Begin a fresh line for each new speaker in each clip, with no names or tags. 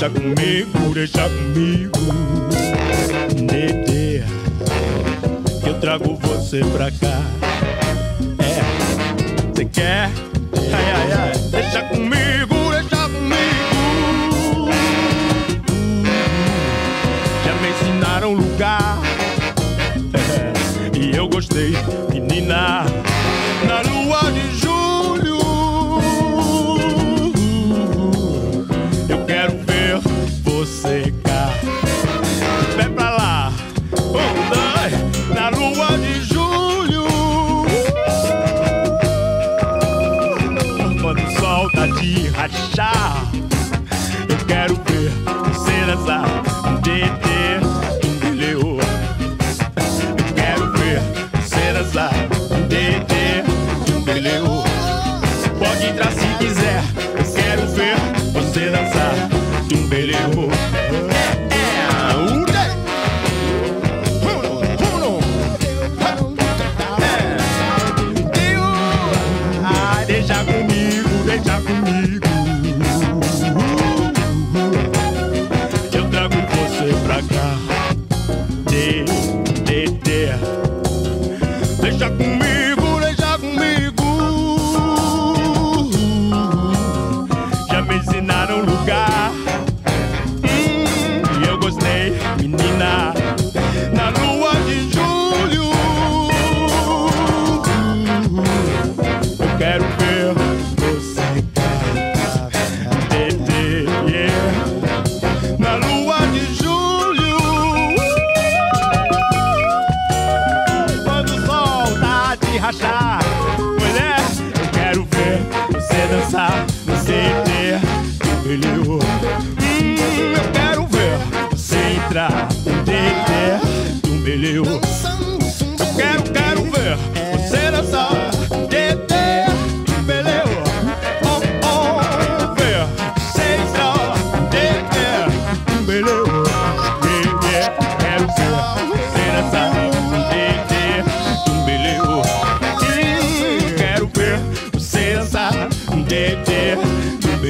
deixa comigo, deixa comigo, Dedê, que eu trago você pra cá. É, você quer? Ai, ai, ai, deixa comigo. Me ensinaram lugar. E eu gostei, menina. Na lua de julho, eu quero ver você cá. De pé pra lá, dois, na lua de julho. Quando o sol tá de rachar, Quiser. Eu quero ver você dançar. Ai, deixa comigo, deixa comigo. Eu trago você pra cá. De, de, de. Deixa comigo, rachar. Mulher, eu quero ver você dançar. Você ter brilho. Hum, eu quero ver você entrar. Dedê, um brilho. Eu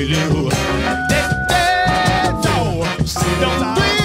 Willie. Tête, tête, Don't dans